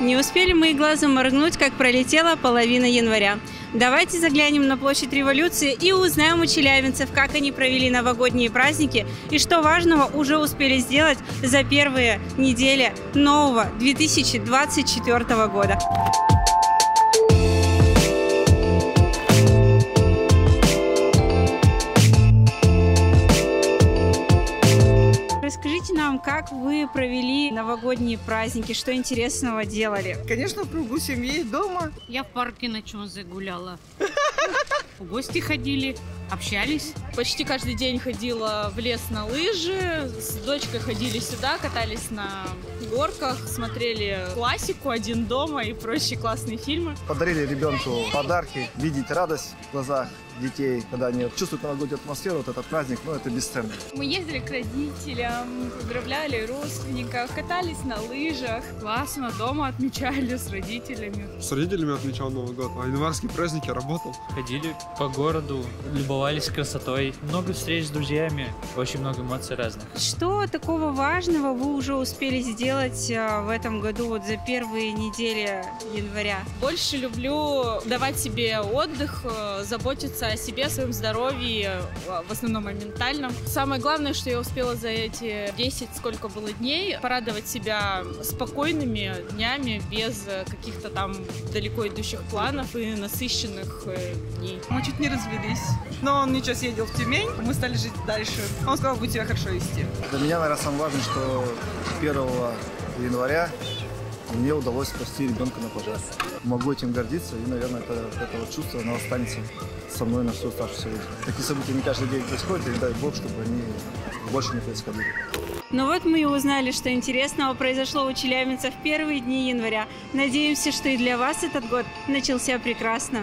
Не успели мы и глазом моргнуть, как пролетела половина января. Давайте заглянем на площадь революции и узнаем у челябинцев, как они провели новогодние праздники и что важного уже успели сделать за первые недели нового 2024 года. Расскажите нам, как вы провели новогодние праздники, что интересного делали? Конечно, в кругу семьи дома. Я в парке на Чонзе гуляла. В гости ходили, общались. Почти каждый день ходила в лес на лыжи, с дочкой ходили сюда, катались на горках, смотрели классику «Один дома» и прочие классные фильмы. Подарили ребенку подарки, видеть радость в глазах детей, когда они чувствуют новогоднюю атмосферу, вот этот праздник, ну это бесценно. Мы ездили к родителям, поздравляли родственников, катались на лыжах. Классно, дома отмечали с родителями. С родителями отмечал Новый год, а январские праздники работал. Ходили по городу, любовались красотой. Много встреч с друзьями, очень много эмоций разных. Что такого важного вы уже успели сделать а, в этом году, вот за первые недели января? Больше люблю давать себе отдых, э, заботиться о себе, о своем здоровье, э, в основном о ментальном. Самое главное, что я успела за эти 10, сколько было дней, порадовать себя спокойными днями, без э, каких-то там далеко идущих планов и насыщенных дней. Мы чуть не развелись. Но он ничего съездил в Тюмень, мы стали жить дальше. Он сказал, будет себя хорошо вести. Для меня, наверное, самое важное, что 1 января мне удалось спасти ребенка на пожар. Могу этим гордиться, и, наверное, это, это вот чувство, оно останется со мной на всю оставшуюся жизнь. Такие события не каждый день происходят, и дай Бог, чтобы они больше не происходили. Ну вот мы и узнали, что интересного произошло у челябинцев в первые дни января. Надеемся, что и для вас этот год начался прекрасно.